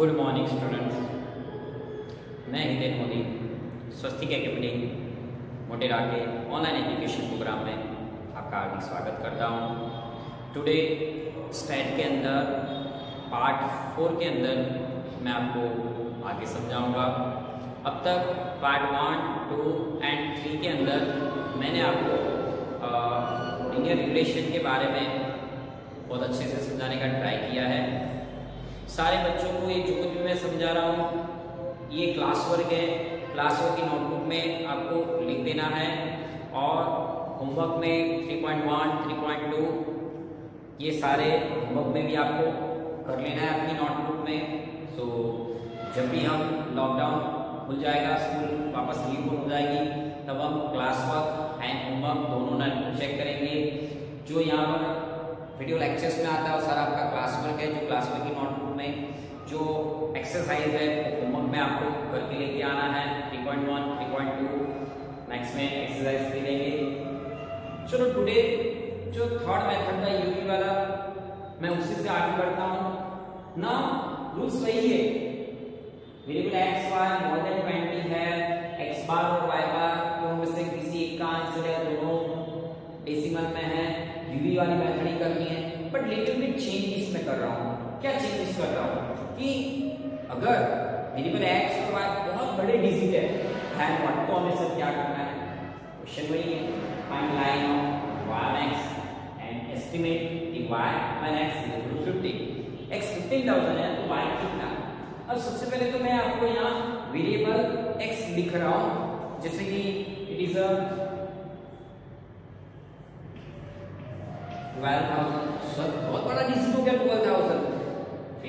Good morning students मैं Hiten Modi स्वस्थिक academy Motera के online education program में आपका हार्दिक स्वागत करता हूँ टुडे स्टैट के अंदर पार्ट फोर के अंदर मैं आपको आगे समझाऊंगा अब तक part one two and three के अंदर मैंने आपको इंडियन रिलेशन के बारे में बहुत अच्छे से समझाने का ट्राई किया है सारे बच्चों को ये जो कुछ भी मैं समझा रहा हूँ ये क्लास वर्क है क्लास वर्क की नोटबुक में आपको लिख देना है और होमवर्क में 3.1, 3.2 ये सारे होमवर्क में भी आपको कर लेना है अपनी नोटबुक में सो जब भी हम लॉकडाउन खुल जाएगा स्कूल वापस लीव हो जाएगी तब हम क्लास वर्क एंड होमवर्क दोनों ना चेक करेंगे जो यहाँ पर वीडियो लेक्चर्स में आता है वो सारा आपका क्लास वर्क है जो क्लास वर्क की नोटबुक में जो एक्सरसाइज है होमवर्क में आपको घर के लेके आना है three point one three point two next में एक्सरसाइज भी लेंगे चलो टुडे जो थर्ड मेथड था यूपी वाला मैं उसी से आगे बढ़ता हूँ ना रूल्स वही है variable x y more than twenty है एक्स बार और वाई बार दोनों में से किसी एक का आंसर है दोनों डेसिमल में है यूवी वाली मेथड ही करनी है बट लिटिल बिट चेंज इसमें कर रहा हूँ क्या चेंजेस कर रहा हूँ कि अगर मेरे पर एक्स और वाई बहुत बड़े डिजिट है हैंड वन तो हमें सर क्या करना है क्वेश्चन वही है find line of y x and estimate कि y when x equal to 50 x 15000 है तो वाई कितना अब सबसे पहले तो मैं आपको यहां वेरिएबल एक्स लिख रहा हूं जैसे कि इट इज अ 12000 सर बहुत बड़ा डिजिट हो गया 12000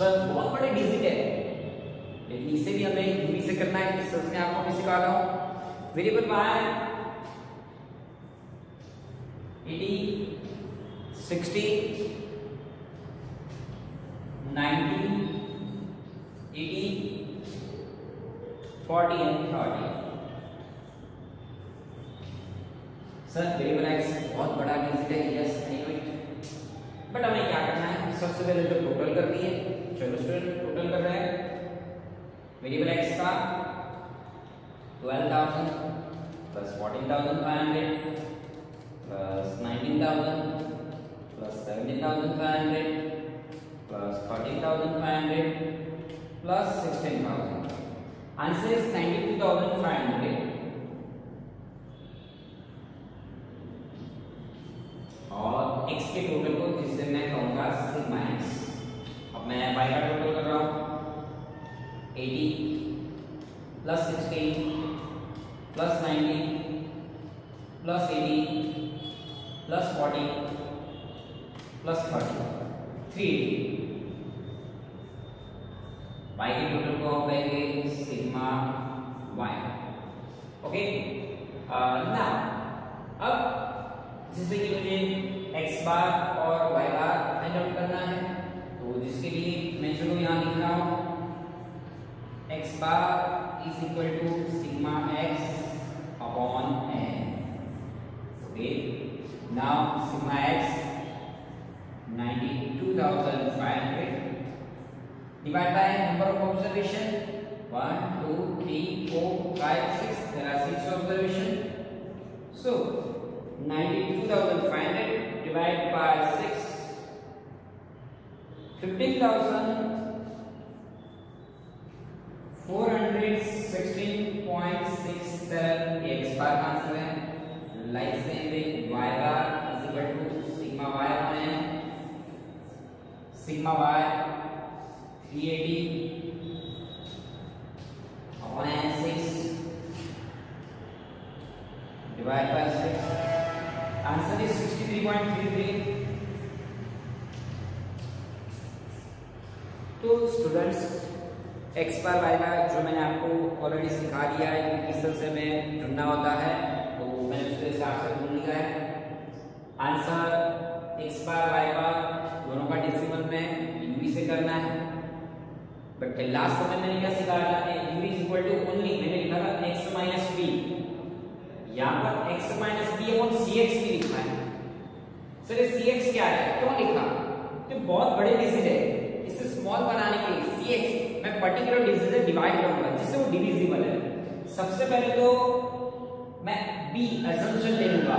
बस बहुत बड़े डिजिट है लेकिन इसे भी हमें हिंदी से करना है इस में आपको भी सिखा रहा हूं वेरिएबल बाहर eighty sixty ninety eighty forty and thirty sir variable x बहुत बड़ा डिजिट है यस आई बट हमें क्या करना है सबसे पहले तो टोटल करनी है चलो स्टूडेंट टोटल कर रहे हैं वेरिएबल एक्स का twelve thousand plus fourteen thousand five hundred plus nineteen thousand plus seventeen thousand five hundred plus thirteen thousand five hundred plus sixteen thousand answer is ninety two thousand five hundred bar is equal to sigma x upon n okay now sigma x 92500 divided by number of observation 1 2 3 4 5 6 there are 6 observation so 92500 divided by 6 15000 416.67 ये x bar का answer है like से देख y bar is equal to sigma y हमें sigma y 380 upon 6 divide by 6 answer is 63.33 तो students x पर y पर जो मैंने आपको ऑलरेडी सिखा दिया है कि किस तरह से हमें ढूंढना होता है तो मैंने उसके हिसाब से ढूंढ लिया है आंसर एक्स पर वाई पर दोनों का डेसिमल में यूवी से करना है बट लास्ट समय मैंने क्या सिखा था u v is equal to only मैंने लिखा था एक्स माइनस बी यहाँ पर एक्स माइनस बी और सी एक्स भी लिखा है सर ये सी एक्स क्या है क्यों लिखा तो बहुत बड़े डिजिट है इसे स्मॉल बनाने के लिए सी एक्स मैं पर्टिकुलर डिजीज डिवाइड करूंगा जिससे वो डिविजिबल है सबसे पहले तो मैं बी असम्पशन ले लूंगा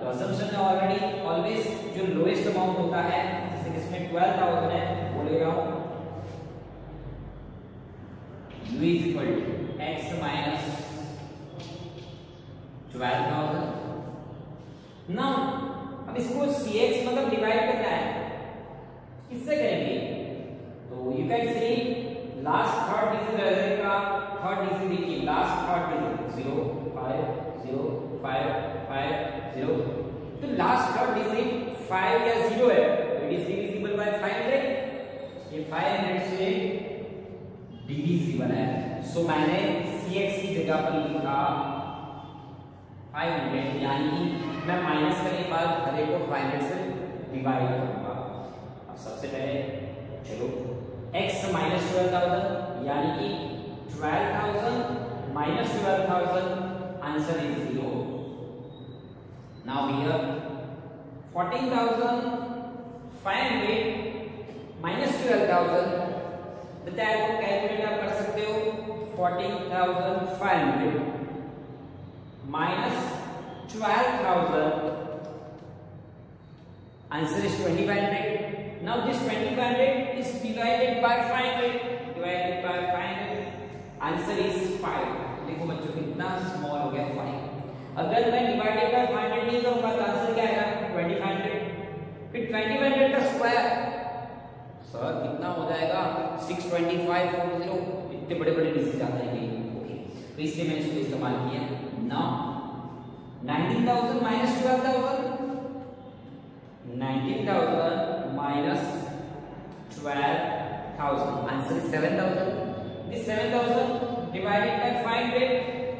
तो असम्पशन में ऑलरेडी ऑलवेज जो लोएस्ट अमाउंट होता है जैसे इसमें ट्वेल्व थाउजेंड है वो ले रहा हूं u is equal to x minus 12000 now अब इसको cx मतलब डिवाइड करना है किससे करेंगे तो you can see last third digit रह जाएगा थर्ड डिजिट देखिए last third digit zero five zero five five zero तो लास्ट थर्ड डिजिट फाइव या जीरो है तो it is divisible by five है ये फाइव हंड्रेड से डिविजिबल है सो मैंने सी एक्स की जगह पर लिखा फाइव हंड्रेड यानी मैं माइनस करने के बाद हरे को फाइव हंड्रेड से डिवाइड करूंगा अब सबसे पहले चलो एक्स माइनस ट्वेल्व थाउजेंड यानी कि twelve thousand minus twelve thousand answer is zero now here fourteen thousand five hundred minus twelve thousand बताया आपको कैलकुलेट आप कर सकते हो fourteen thousand five hundred minus twelve thousand answer is twenty five hundred Now this 2500 is divided by 500 divided by 500 Answer is 5 देखो बच्चों कितना small हो गया 5 अगर मैं डिवाइडेड बाय 500 नहीं करूंगा तो answer क्या आएगा 2500 फिर 2500 का square. Sir कितना हो जाएगा 62540 इतने बड़े-बड़े डिजिट आ जाएंगे ओके तो इसलिए मैंने इसको इस्तेमाल किया now 19000 12000 19,000 minus 12,000. Answer is 7,000. This 7,000 divided by 500.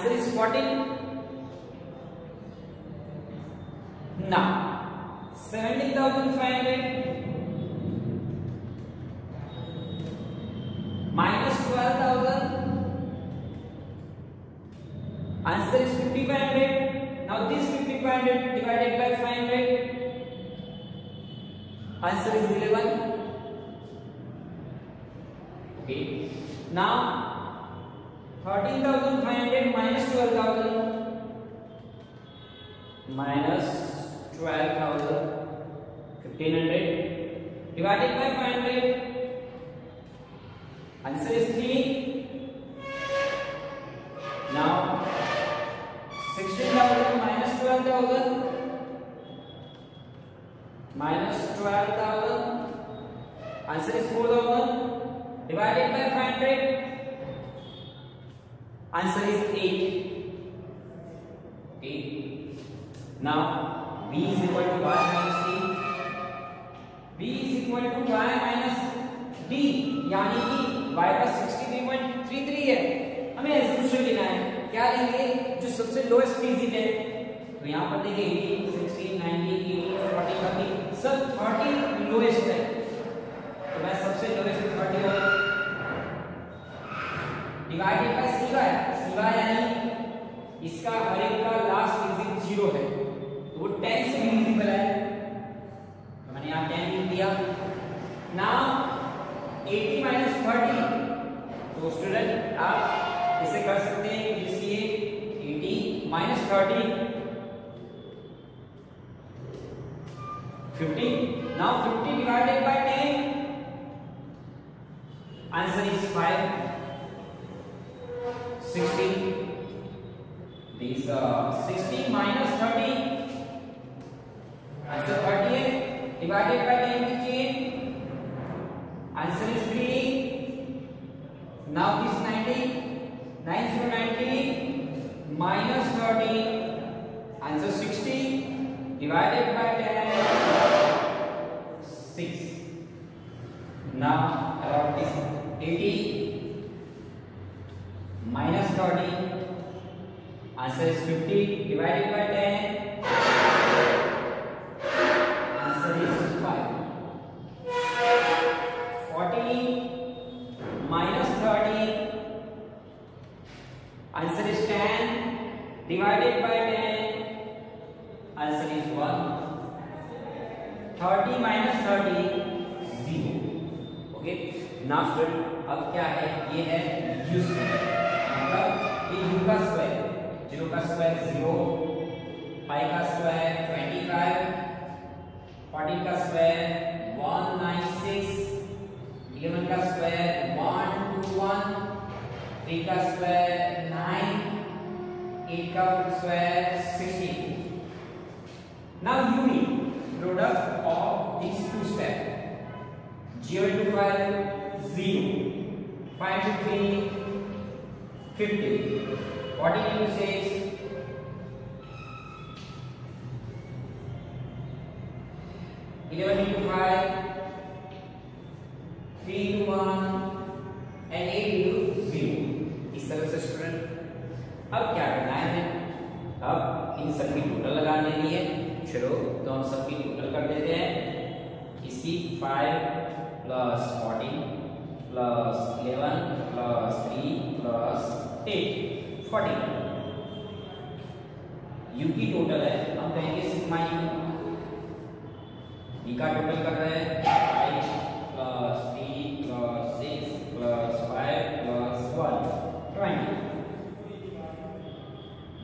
Answer is 14. Now 17,500 Answer is 11. Okay. Now, 13,500 minus 12,000 minus 12,000 1500 divided by 500. Answer is 3. Now, 16,000 minus 12,000 minus twelve thousand answer is four thousand divided by five hundred answer is eight now b is equal to y minus d b is equal to y minus d यानी कि y का 63.33 है हमें expression लेना है क्या लेंगे जो सबसे लोएस्ट डिजिट है तो यहाँ पर देखिए eighteen thirty sir thirty lowest है तो मैं सबसे लोएस्ट थर्टी डिवाइडेड बाय सिवा है यानी इसका हर एक का लास्ट डिजिट जीरो है तो वो टेन से डिविजिबल है तो मैंने यहाँ टेन लिख दिया नाउ एटी माइनस थर्टी तो स्टूडेंट आप इसे कर सकते हैं इसलिए eighty minus thirty 15. Now 50 divided by 10. Answer is 5. 60. These are 60 minus 30. Answer 38 divided by 10 is Answer is 3. Now this 90. 9 through 90 minus 30. Answer 60 divided by 10. Answer is 50 divided by 10. Answer is 5. 40 minus 30. Answer is 10 divided by 10. 12 0 5 to 3 15 14 into 6 u की total है हम कहेंगे sigma you B का total कर रहे हैं plus three plus six plus five plus one twenty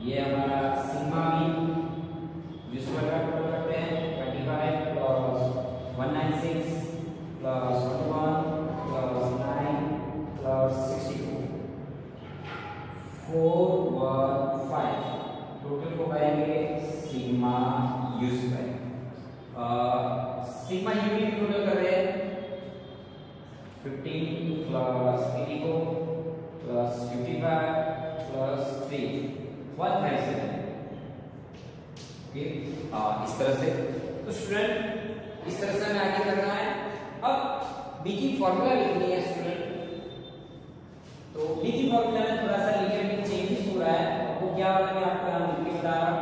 ये हमारा सिग्मा बी यू टोटल करते हैं twenty five plus one nine six plus one plus nine plus sixty four four one total को कहेंगे sigma u square sigma u की total कर रहे हैं 15 plus eighty 84 plus fifty five plus three one five seven इस तरह से तो स्टूडेंट इस तरह से हमें आगे करना है अब बी की फॉर्मूला लिखनी है स्टूडेंट तो बी की फॉर्मूला में थोड़ा सा लिखे में चेंजेस हो रहा है वो क्या हो रहा है आपका द्वारा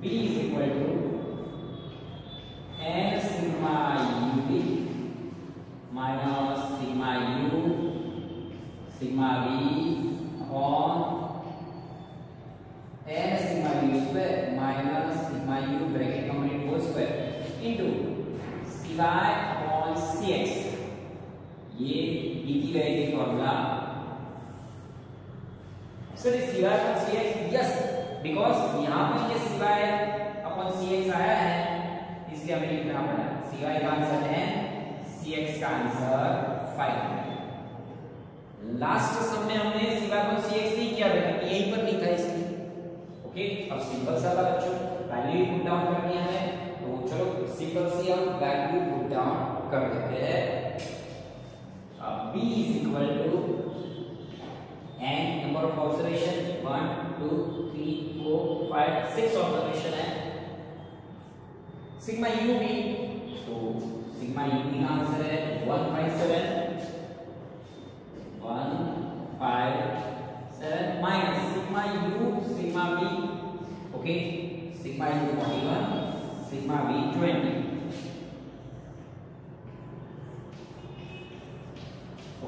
b is equal to n sigma u b minus sigma u sigma b upon n sigma u square minus sigma u bracket complete whole square into c y upon c x ये b की value formula sir ये c y upon c x yes because यहाँ पर ये c y upon c x आया है इसलिए हमें लिखना पड़ा सी वाई का आंसर है सी एक्स का आंसर फाइव लास्ट सम में हमने c y upon c x नहीं किया बेटा यहीं पर लिखा इसलिए ओके अब सिंपल सा था बच्चों वैल्यू पुट डाउन कर दिया है तो चलो सिंपल सी हम वैल्यू पुट डाउन कर देते हैं b is equal to n number of observation one two three four five six observation है सिग्मा यू भी तो सिग्मा यू भी आंसर है one five seven one five seven minus sigma u sigma b okay sigma u forty one sigma b twenty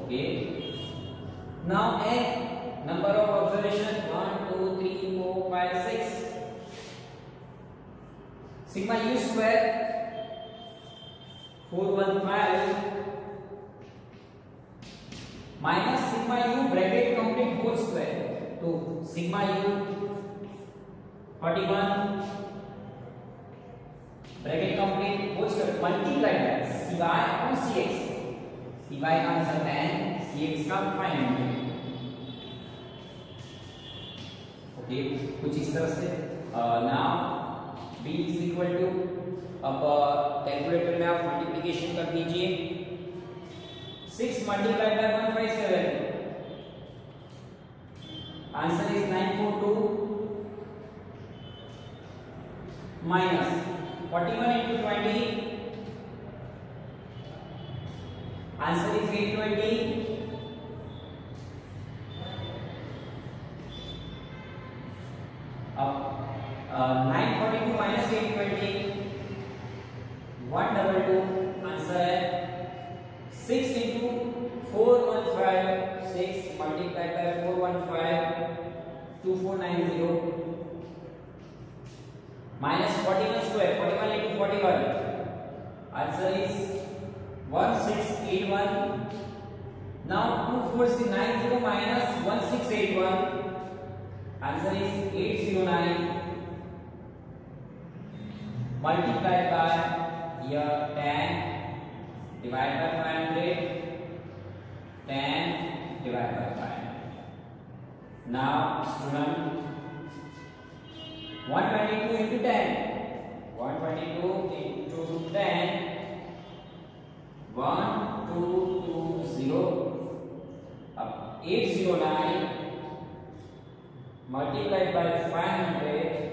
okay now n sigma u square four one five minus sigma u bracket complete whole square तो sigma u forty one bracket complete whole square multiplied by c y और c x c y answer ten c x का final okay कुछ इस तरह से now b is equal to अब calculator में आप मल्टीप्लीकेशन कर दीजिए six multiply by one five seven answer is nine four two minus forty one into twenty answer is eight twenty अब nine forty two minus eight twenty one double two answer है six into four one five six multiply by four one five two four nine zero minus 41 square 41 into 41 answer is 1681 now 24690 minus 1681 answer is 809 multiplied by here 10 divided by 500 10 divided by 5 now student 122 into 10 122 into 10 1220 up 809 multiplied by 500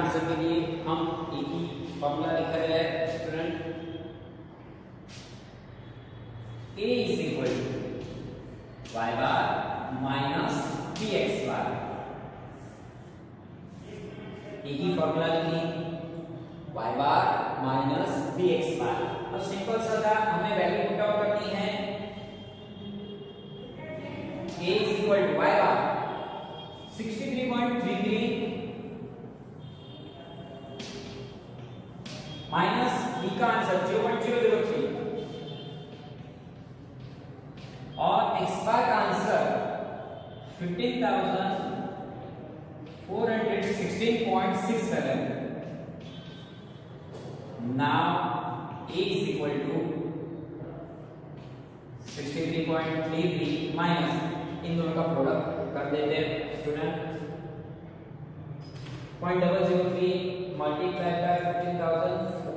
answer के लिए हम एक ही formula लिखा हैं student a is equal to y bar minus p x bar एक ही formula लिखी y bar minus b x bar अब सिंपल सा था हमें वैल्यू पुट आउट करनी है a is equal to y bar sixty minus b का answer zero point zero zero three और एक्स बार का answer fifteen thousand four hundred sixteen point six seven ना is equal to sixty three point three three minus इन दोनों का product कर देते हैं student point double zero three multiply by fifteen thousand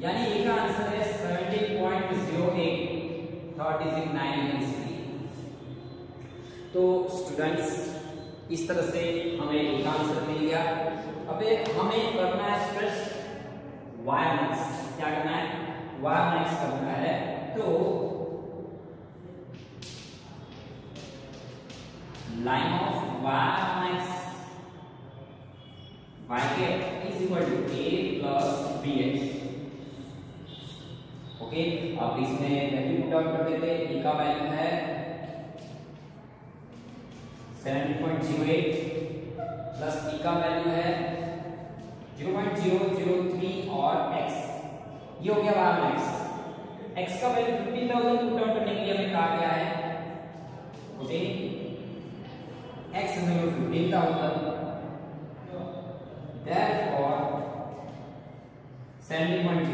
यानी ए का आंसर है 17.08 थर्ड डिजिट 9 इंच तो स्टूडेंट्स इस तरह से हमें एक आंसर मिल गया अब हमें करना है स्ट्रेस वायर मैक्स क्या करना है वायर मैक्स करना है तो लाइन ऑफ वायर मैक्स के is equal to a plus b bx आप इसमें वैल्यू पुट आउट करते थे ए का वैल्यू है 7.08 प्लस ई का वैल्यू है 0.003 और x ये हो गया बार x x का वैल्यू 15000 पुट आउट करने के लिए हमें कहा गया है okay x is equal 15000 therefore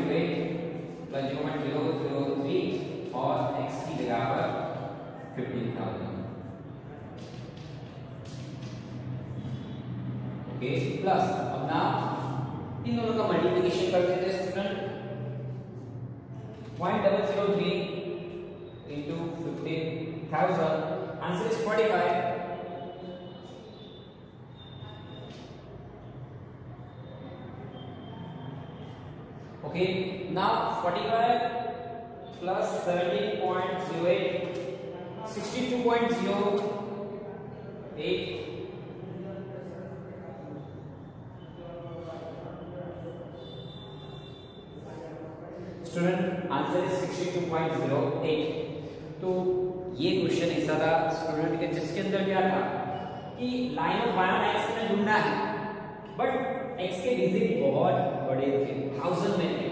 7.08 plus zero point zero zero three और एक्स की जगह पर फिफ्टीन थाउजेंड ओके प्लस अपना इन दोनों का मल्टीप्लीकेशन कर देते हैं student point double zero three into fifteen thousand answer is forty five Okay. Now 45 plus 17.08, 62.08. Student answer is 62.08 तो ये क्वेश्चन ऐसा था स्टूडेंट के जिसके अंदर क्या था कि लाइन ऑफ एक्स में ढूंढना है बट एक्स के डिजिट बहुत बड़े थे थाउजेंड में थे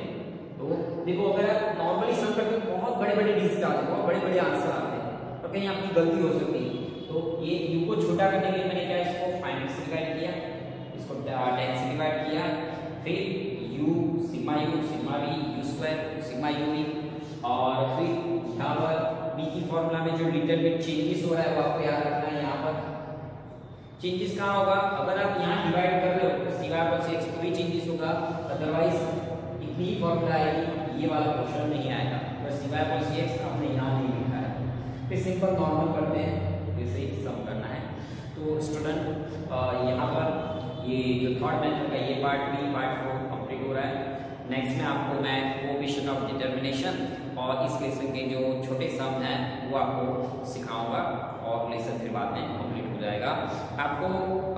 देखो अगर आप नॉर्मली सम करते हो बहुत बड़े बड़े डिजिट आते हैं बहुत बड़े बड़े आंसर आते हैं तो कहीं आपकी गलती हो सकती है तो ये यू को छोटा करने के लिए मैंने क्या इसको फाइव एक्स डिवाइड किया इसको टेन से डिवाइड किया फिर u sigma u sigma v u square sigma u v और फिर यहाँ पर बी की फॉर्मूला में जो लिटिल बिट चेंजेस हो रहा है वो आपको याद रखना है यहाँ पर चेंजेस कहाँ होगा अगर आप यहाँ डिवाइड कर रहे हो सिवाय पर से कोई चेंजेस होगा अदरवाइज इतनी ही फॉर्मूला आएगी ये वाला क्वेश्चन नहीं आएगा बस सिवाय कॉस सी एक्स आपने यहाँ नहीं लिखा है फिर सिंपल नॉर्मल करते हैं जैसे ही सब करना है तो स्टूडेंट यहाँ पर ये जो थर्ड मेथड का ये part B part four complete हो रहा है नेक्स्ट में आपको मैं कोविशन ऑफ डिटर्मिनेशन और इस लेसन के जो छोटे सम हैं वो आपको सिखाऊंगा और लेसन फिर बाद में कंप्लीट हो जाएगा आपको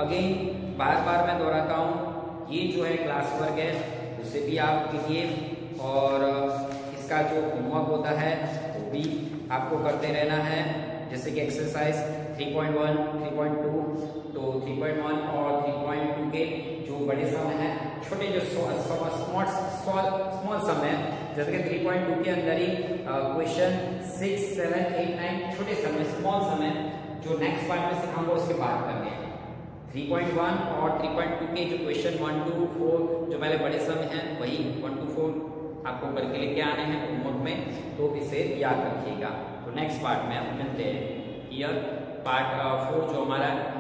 अगेन बार बार मैं दोहराता हूँ ये जो है क्लास वर्क है उससे भी आप किसी और इसका जो होमवर्क होता है वो भी आपको करते रहना है जैसे कि एक्सरसाइज 3.1, 3.2, तो 3.1 और 3.2 के जो बड़े सम हैं छोटे जो स्मॉल स्मॉल सम है जैसे कि 3.2 के अंदर ही question six seven eight nine छोटे सम है स्मॉल सम है जो नेक्स्ट पार्ट में सिखाऊंगा उसके बाद करने हैं 3.1 और 3.2 के जो क्वेश्चन 1 टू 4 जो पहले बड़े सम हैं वही 1 टू 4 आपको ऊपर के लिए क्या आने हैं होमवर्क में तो इसे याद रखिएगा तो नेक्स्ट पार्ट में हम मिलते हैं ईयर पार्ट फोर जो हमारा